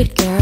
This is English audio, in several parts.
stupid girl.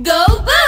Go Bucks!